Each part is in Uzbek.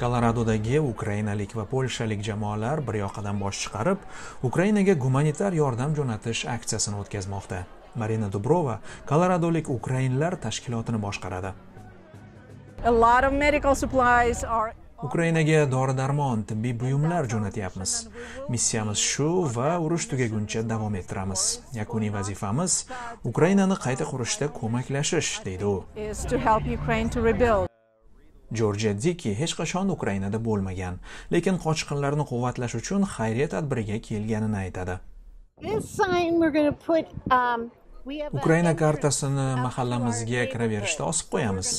koloradodagi ukrainalik va polshalik jamoalar bir yoqadan bosh chiqarib ukrainaga gumanitar yordam jo'natish aksiyasini o'tkazmoqda. Marina dubrova koloradolik ukrainlar tashkilotini boshqaradi. Ukrainaga dori darmon tibbiy buyumlar jo'natyapmiz. Missiyamiz shu va urush tugaguncha davom ettiramiz. Yakuniy vazifamiz ukrainani qayta qurishda ko'maklashish deydi u jorjiya diki hech qachon ukrainada bo'lmagan lekin qochqinlarni quvvatlash uchun xayriya tadbiriga kelganini aytadi. Um, ukraina kartasini mahallamizga kiraverishda osib qo'yamiz.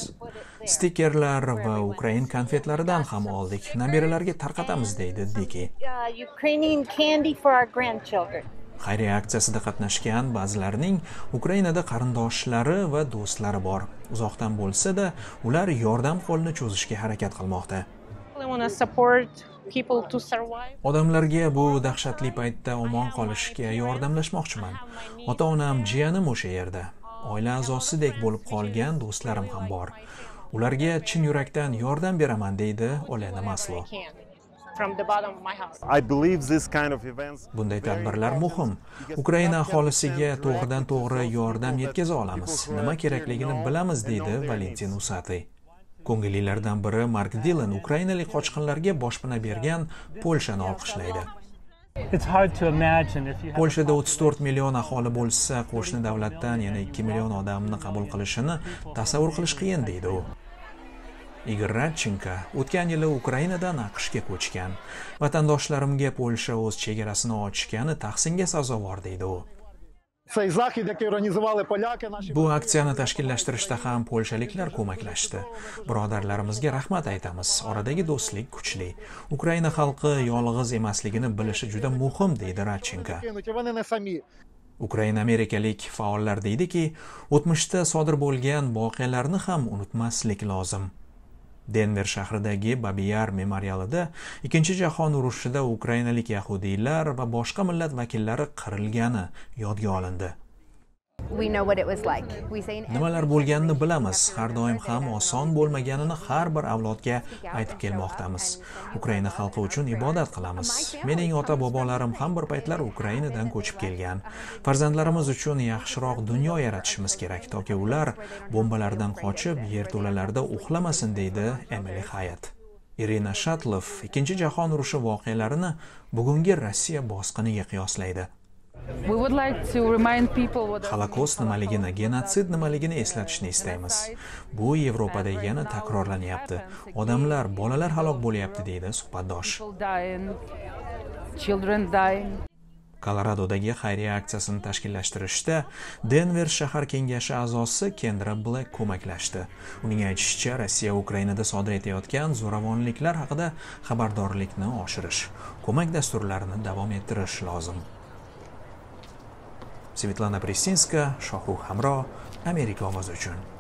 stikerlar va ukrain konfetlaridan ham oldik. Nabiralarga tarqatamiz deydi diki Uh, Ukrainian candy for our grandchildren. Xayriya aksiyasida qatnashgan ba'zilarining ukrainada qarindoshlari va do'stlari bor. Uzoqdan bo'lsa-da ular yordam qo'lini cho'zishga harakat qilmoqda. Odamlarga bu dahshatli paytda omon qolishga yordamlashmoqchiman. Ota onam jiyanim o'sha yerda. Oila a'zosidek bo'lib qolgan do'stlarim ham bor. Ularga chin yurakdan yordam beraman deydi olena maslo bunday tadbirlar muhim. ukraina aholisiga to'g'ridan to'g'ri yordam yetkaza olamiz. Nima kerakligini bilamiz deydi valentin usati ko'ngillilardan biri mark dilan ukrainalik qochqinlarga boshpana bergan polshani olqishlaydi. It's hard to imagine if you have polshada 34 million aholi bo'lsa qo'shni davlatdan yana 2 million odamni qabul qilishini tasavvur qilish qiyin deydi u igor radchenko o'tgan yili ukrainadan aqshga ko'chgan. Vatandoshlarimga polsha o'z chegarasini ochgani tahsinga sazovor deydi u. Bu aksiyani tashkillashtirishda ham polshaliklar ko'maklashdi. Birodarlarimizga rahmat aytamiz. Oradagi do'stlik kuchli. Ukraina xalqi yolg'iz emasligini bilishi juda muhim deydi radchenko кинуть, і вони не самі. ukrain amerikalik faollar deydiki o'tmishda sodir bo'lgan voqealarni ham unutmaslik lozim denver shahridagi babiyar memorialida ikkinchi jahon urushida ukrainalik yahudiylar va boshqa millat vakillari qirilgani yodga olindi. Nimalar bo'lganini bilamiz. har doim ham oson bo'lmaganini har bir avlodga aytib kelmoqdamiz. ukraina xalqi uchun ibodat qilamiz. mening ota bobolarim ham bir paytlar ukrainadan ko'chib kelgan. Farzandlarimiz uchun yaxshiroq dunyo yaratishimiz kerak toki ular bombalardan qochib yerto'lalarda uxlamasin deydi emili hayat. Irina shatlov ikkinchi jahon urushi voqealarini bugungi rossiya bosqiniga qiyoslaydi holokost nimaligini genotsid nimaligini eslatishni istaymiz. Bu yevropada yana takrorlanyapti. Odamlar bolalar halok bo'lyapti deydi suhbatdosh. Koloradodagi xayriya aksiyasini tashkillashtirishda denver shahar kengashi a'zosi kendra blek ko'maklashdi. Uning aytishicha rossiya ukrainada sodir etayotgan zo'ravonliklar haqida xabardorlikni oshirish ko'mak dasturlarini davom ettirish lozim svetlana presinska shohrux hamro amerika ovozi uchun.